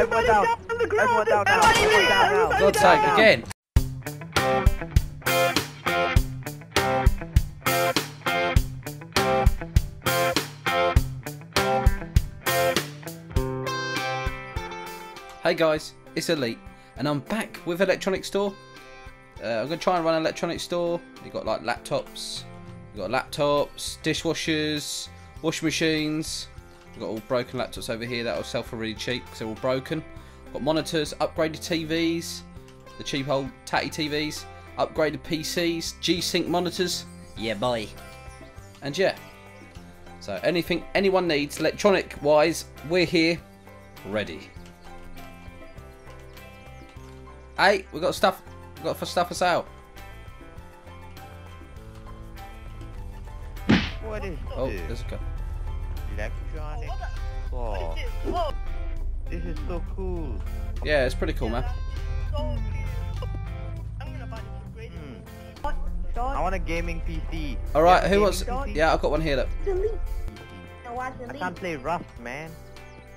Everyone down. Everyone down now. Everyone down now. God's sake, again. Hey guys, it's Elite, and I'm back with Electronic Store. Uh, I'm gonna try and run an electronic store. You got like laptops, you got laptops, dishwashers, washing machines. We've got all broken laptops over here that will sell for really cheap because they're all broken. Got monitors, upgraded TVs, the cheap old tatty TVs, upgraded PCs, G-Sync monitors. Yeah, boy. And yeah. So anything anyone needs electronic wise, we're here, ready. Hey, we got stuff. We got for stuff for sale. What is Oh, this? there's a go. Electronic. What Oh, is this? Whoa. this is so cool. Yeah, it's pretty cool, man. So cute. I'm gonna buy this upgrade. Hmm. I want a gaming PC. All right, Yeah, who wants? PC? Yeah, I've got one here. Look. I can't play Rust, man.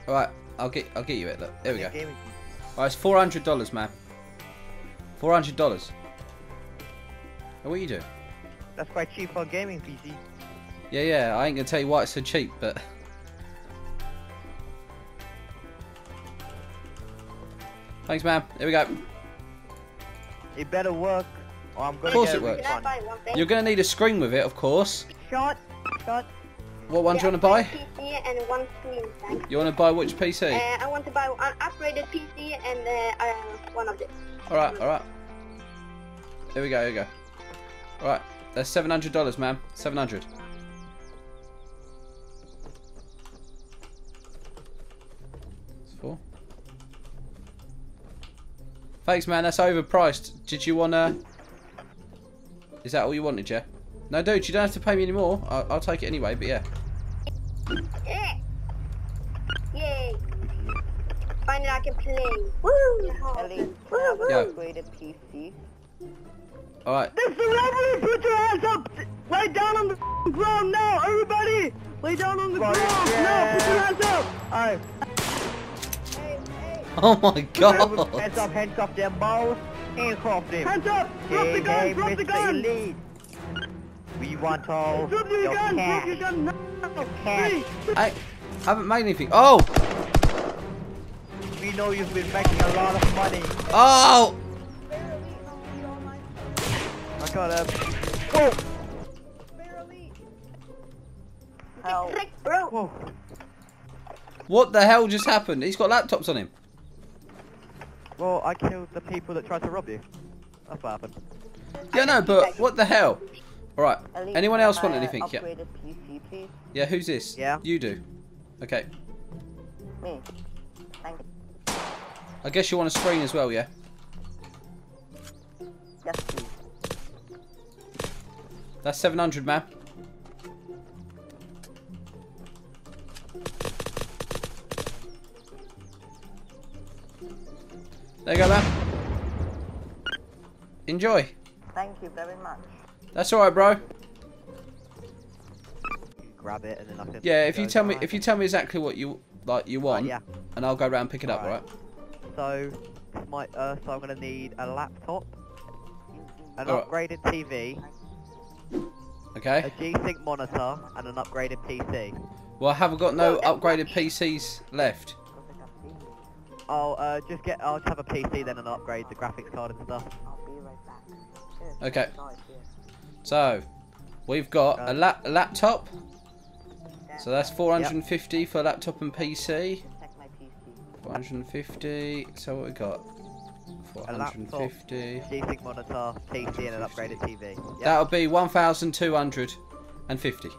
All right, I'll get. I'll get you it. Look, there we go. All right, it's four hundred dollars, man. Four hundred dollars. What are you doing? That's quite cheap for a gaming PC. Yeah, yeah. I ain't gonna tell you why it's so cheap, but. Thanks, man. Here we go. It better work, or I'm gonna course get it works. refund. You're gonna need a screen with it, of course. Shot, shot. What one do you want to buy? PC and one screen, thanks. You want to buy which PC? Uh, I want to buy an upgraded PC and uh, uh, one of this. All right, all right. Here we go. Here we go. All right, that's seven hundred dollars, man. Seven hundred. Thanks, man. That's overpriced. Did you wanna? Is that all you wanted, yeah? No, dude. You don't have to pay me anymore. I'll, I'll take it anyway. But yeah. Yeah. Yay! Finally, I can play. Woo! Ellie, Woo, have an Yeah. PC. All right. The celebrity, put your hands up! Lay down on the ground now, everybody! Lay down on the Right, ground yeah. now, put your hands up! Alright, Oh my god. hands up, hands off them balls. Hands off them. Hands up! Drop the gun, hey, drop the gun! Elite. We want all Drop your your gun, drop cash. your gun now! Cash. I haven't made anything. Oh. We know you've been making a lot of money. Oh. I got him. Whoa! How? Trick, bro! What the hell just happened? He's got laptops on him. Well, I killed the people that tried to rob you. That's what happened. Yeah, no, but what the hell? All right. Anyone else want uh, anything? Yeah. PC, please. Yeah. Who's this? Yeah. You do. Okay. Me. Thank you. I guess you want a screen as well, yeah. Yes, please. That's 700, man. There you go, man. Enjoy. Thank you very much. That's all right, bro. Grab it and then I can. Yeah. If go you tell me, if you tell me exactly what you like, you want, yeah. and I'll go round and pick it up. right. All right. So, my uh, so I'm gonna need a laptop, an Alright. upgraded TV, Okay. a G-Sync monitor, and an upgraded PC. Well, I haven't got no upgraded PCs left. I'll uh, just get. I'll just have a PC then and upgrade the graphics card and stuff. I'll be right back. Cheers. Okay. Sorry, cheers. So, we've got a, lap a laptop. So that's 450 for laptop and PC. Check my PC. 450. So what we got? A laptop, 450. G-Sync monitor, PC, and an upgraded TV. Yeah. That'll be 1,250.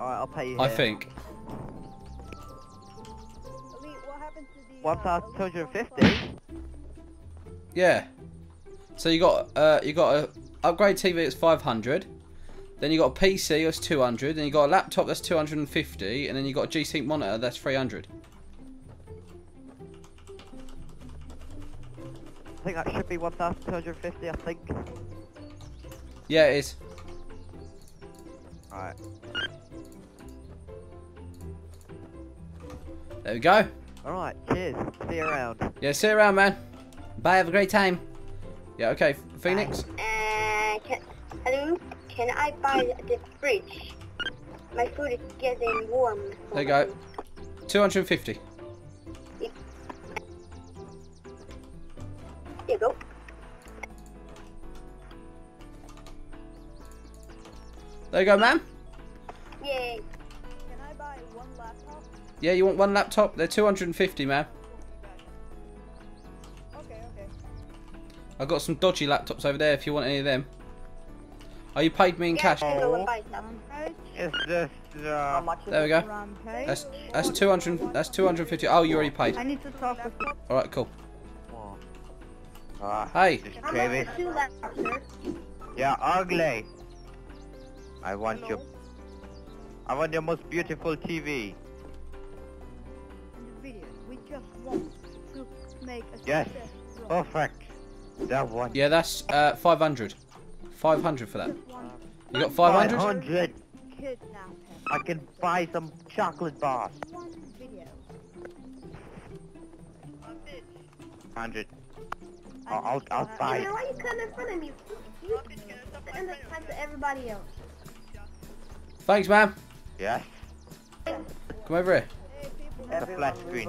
Alright, I'll pay you. I think. 1,250? Yeah. So you got uh, you got a upgrade TV that's 500. Then you got a PC that's 200. Then you got a laptop that's 250. And then you got a G-Sync monitor that's 300. I think that should be 1,250, I think. Yeah, it is. Alright. There we go. Alright, cheers. See you around. Yeah, see you around, man. Bye. Have a great time. Yeah. Okay, Phoenix. Uh, can, hello? Can I buy the fridge? My food is getting warm. There you go. Two hundred and fifty. There you go. There you go, man. Yay. Yeah, you want one laptop? They're two hundred and fifty, man. Okay, okay. I've got some dodgy laptops over there if you want any of them. Oh, you paid me in cash. Yeah, I can go and buy some. Rampage, It's just, uh... There we go. That's that's two hundred. That's two hundred fifty. Oh, you already paid. I need to talk with you. All right, cool. Ah, Hey, Travis. much is two laptops, sir? Yeah, ugly. I want Hello? your... I want your most beautiful TV. Just want to make a Yes. success. from Perfect. That one. yeah, that's uh five hundred. Five hundred for that. You got five hundred? 500. kidnap him. I can buy some chocolate bars. One video. 100. I'll, I'll, I'll buy Hey, it. man, why you cutting in front of me? You end up type to everybody else. Thanks, man. Yes. Come over here. Hey, people. The Everyone flat move screen.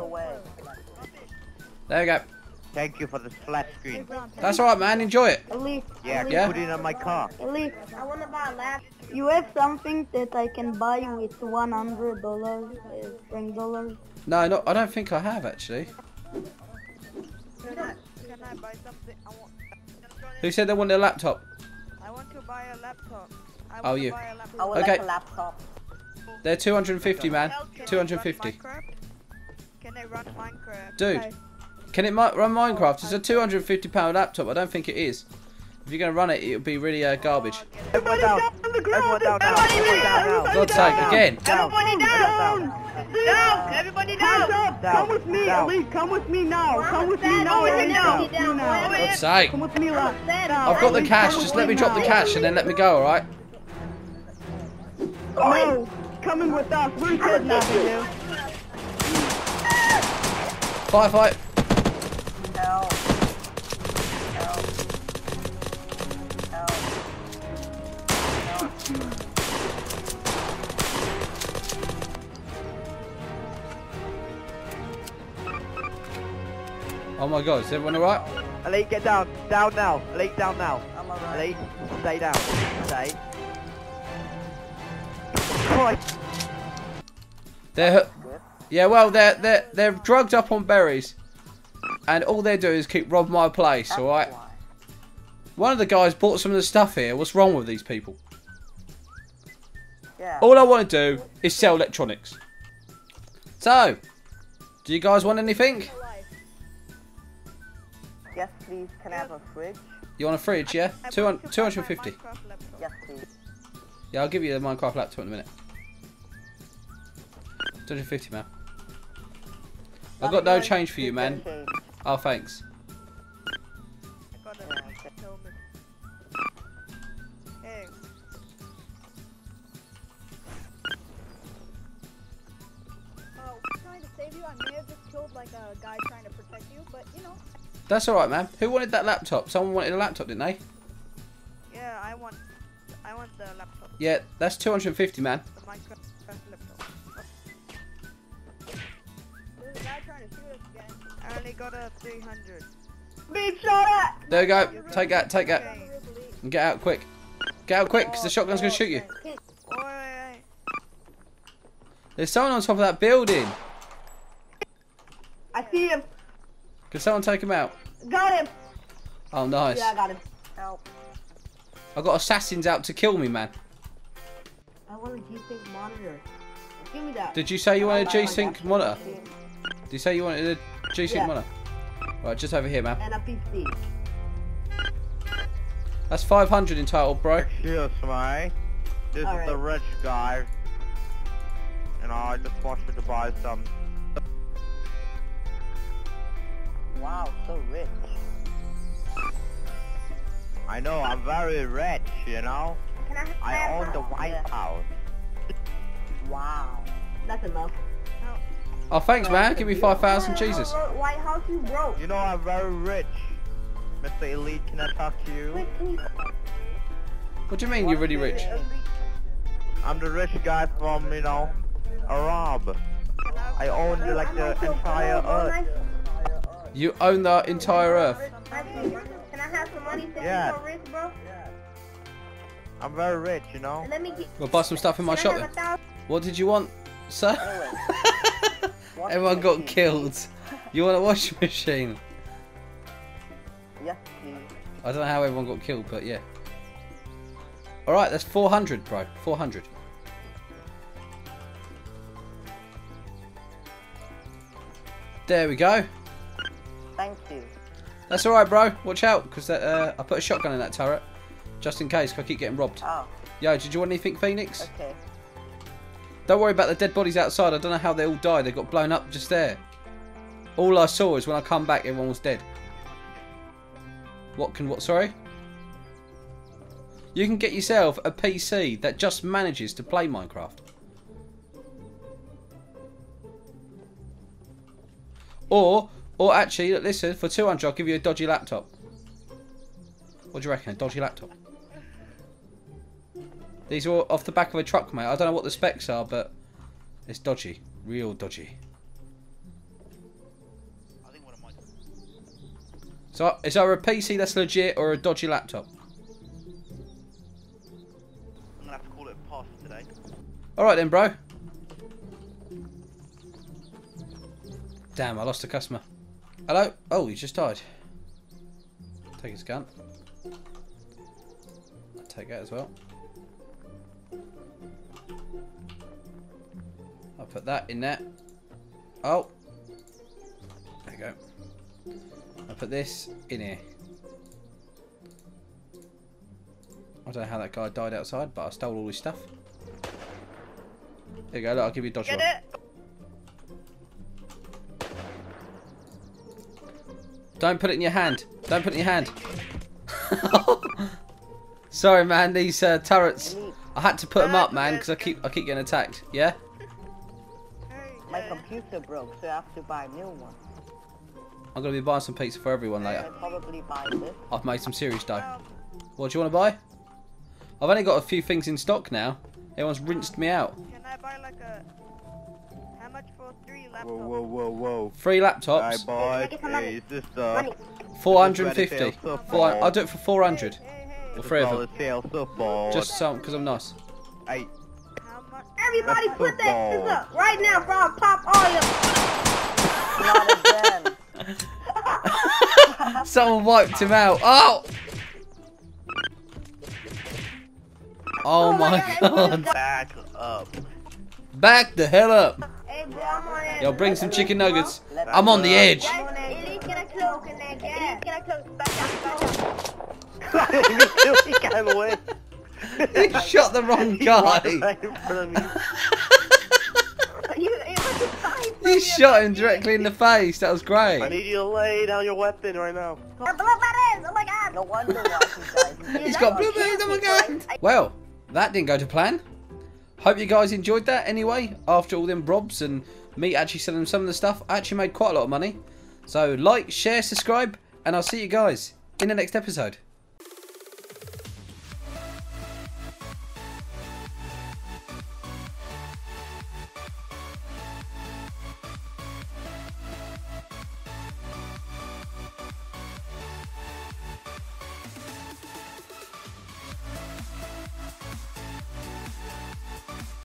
Away. There you go. Thank you for the flat screen. That's all right, man. Enjoy it. Elise, Yeah, Yeah. put it on my car. Elise, I want to buy a laptop. You have something that I can buy with one hundred dollars, spring dollars. No, no, I don't think I have actually. Can I, can I buy something? I want, Who said they wanted a laptop? I want to buy a laptop. I Oh, you. to buy a laptop. I would Okay. like a laptop. They're 250, man. Can I run 250. Minecraft? Can I run Minecraft? Dude, Okay. Can it mi- run Minecraft? It's a 250 pound laptop. I don't think it is. If you're gonna run it, it'll be really uh, garbage. Everyone down. Everyone down now. Everyone down now. God's sake, again. Everybody down! Down. Everybody down! Hands up! Come with me, Down. Elite! Come with me now! Come with me now, Down. Elite! Down. Come with me Down. now! God's sake. Come with me, lad! I've got the cash. Just let me me drop the cash and then let me go. All right? No! Coming with us! We're kidnapping you! Fight, my God, is everyone all right? Elite, get down. Down now. Elite, down now. I'm alright. Elite, stay down. Stay. Christ. They're yeah, well, they're they're they're drugged up on berries, and all they do is keep robbing my place. All right. One of the guys bought some of the stuff here. What's wrong with these people? Yeah. All I want to do is sell electronics. So, do you guys want anything? Yes, please. Can I have a fridge? You want a fridge, yeah? I Two want hun- to buy my 250. Yes, please. Yeah, I'll give you the Minecraft laptop in a minute. 250, man. I've got no change for you, man. Oh, thanks. I got a Yeah, okay. helmet. Hey, oh, trying to save you. I may have just killed like a guy trying to protect you, but you know. That's alright, man. Who wanted that laptop? Someone wanted a laptop, didn't they? yeah, I want, I want the laptop, Yeah, that's 250, man. the Minecraft laptop. There's a guy trying to shoot us again. I only got a 300. Being shot at! There you go. Take that, take that. Okay. And get out quick. Get out quick, because the shotgun's going to shoot you. Wait, wait, wait. There's someone on top of that building. I see him! Can someone take him out? Got him! Oh, nice. Yeah, I got him. Help. I've got assassins out to kill me, man. I want a G-Sync monitor. Give me that. Did you say you wanted a I'll buy my G-Sync monitor? Did you say you wanted a G-Sync Yeah. monitor? Right, just over here, man. And a PC. That's 500 in total, bro. Excuse me. This is Alright. the rich guy. And I just wanted to buy some. Wow, so rich. I know, I'm very rich, you know? Can I, can I have own the? White Yeah. House. Wow. That's enough. Oh, thanks, man. Give me 5,000 Jesus. White House, you broke. You know I'm very rich. Mr. Elite, can I talk to you? Wait, you- What do you mean you're really rich? I'm the rich guy from, you know, Arab. I own like the entire earth. You own the entire earth. Can I have some money since Yeah. you're so rich, bro? I'm very rich, you know. Let me get. We'll buy some stuff in my Can shop then. What did you want, sir? Everyone got killed. You want a washing machine? Yes, please. I don't know how everyone got killed, but yeah. Alright, that's 400, bro. 400. There we go. Thank you. That's alright, bro. Watch out, because uh, I put a shotgun in that turret. Just in case, 'cause I keep getting robbed. Oh, Yo, did you want anything, Phoenix? okay. Don't worry about the dead bodies outside. I don't know how they all died. They got blown up just there. All I saw is when I come back, everyone was dead. What can what? Sorry. You can get yourself a PC that just manages to play Minecraft. Or, or actually, look, listen, for 200 I'll give you a dodgy laptop. What do you reckon, a dodgy laptop? These are all off the back of a truck, mate. I don't know what the specs are, but it's dodgy. Real dodgy. So, is either a PC that's legit or a dodgy laptop? I'm gonna have to call it a pass today. Alright then, bro. Damn, I lost a customer. Hello? Oh, he just died. Take his gun. I'll take that as well. I'll put that in there. Oh. There you go. I'll put this in here. I don't know how that guy died outside, but I stole all his stuff. There you go, look, I'll give you a dodge Get roll. it? Don't put it in your hand. Don't put it in your hand. Sorry, man. These uh, turrets. I had to put them up, man, because I keep I keep getting attacked. Yeah. My computer broke, so I have to buy a new one. I'm gonna be buying some pizza for everyone later. I'll probably buy this. I've made some serious dough. Um, What do you want to buy? I've only got a few things in stock now. Everyone's rinsed me out. can I buy like a... Whoa, whoa, whoa, whoa. Three I laptops, bought Get some money. a sister. 450. So Four. I'll do it for 400. Hey, hey, Or three of them. Solid. Just some, because I'm nice. Hey. Everybody That's put that football. up right now bro. Pop all your. Not again. Someone wiped him out. Oh! Oh my god. back up. Back the hell up. Hey, bro, I'm on that. Yo, bring some chicken nuggets. I'm on the edge. I'm on that. Elite, get a cloak in that gas. Get a cloak. Back up, back up. he got away. He shot the wrong guy. Right in front of me. You, it was a sign from He shot him directly in the face. That was great. I need you to lay down your weapon right now. Blow my. Oh my god. No wonder he died. He's got blueberries. Oh my god. Well, that didn't go to plan. Hope you guys enjoyed that anyway. After all them robs and me actually selling some of the stuff, I actually made quite a lot of money. So like, share, subscribe, and I'll see you guys in the next episode.